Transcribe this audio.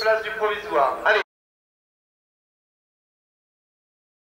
place du provisoire. Allez.